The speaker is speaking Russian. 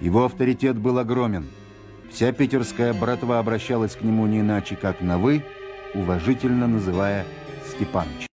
Его авторитет был огромен. Вся питерская братва обращалась к нему не иначе, как на «вы», уважительно называя Степаныч.